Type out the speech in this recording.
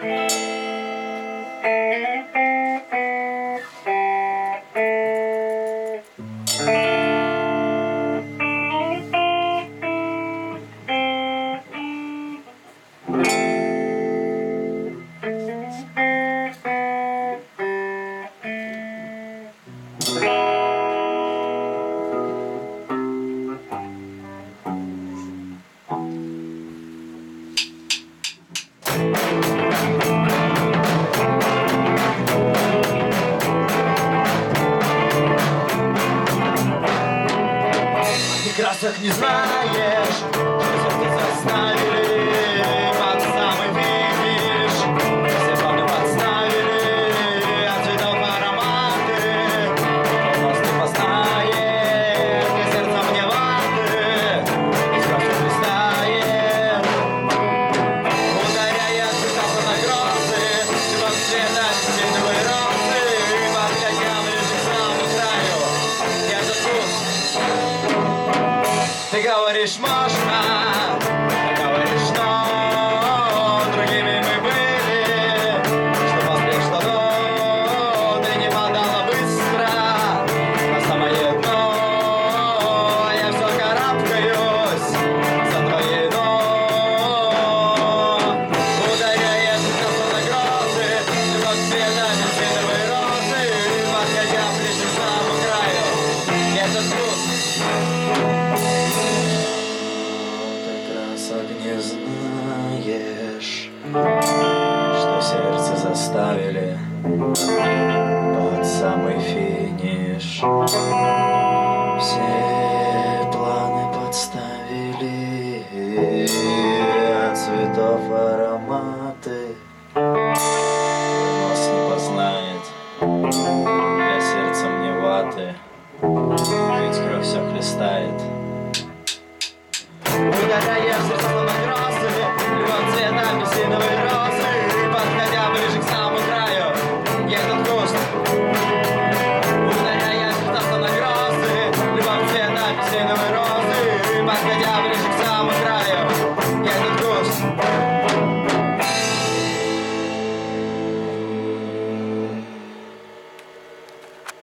Ты красок не знаешь, что ты заставили ты говоришь, можно, ты говоришь, но другими мы были, что после, что до, ты не подала быстро на самое дно, а я все карабкаюсь за твоей дно. Ударяя на грозы, вот цвета апельсиновой розы, подходя ближе к самому краю, этот груз не знаешь, что сердце заставили под самый финиш. Все планы подставили, от цветов ароматы. Нос не познает, для сердца мне ваты, ведь кровь все хлестает. Ударяя в сердца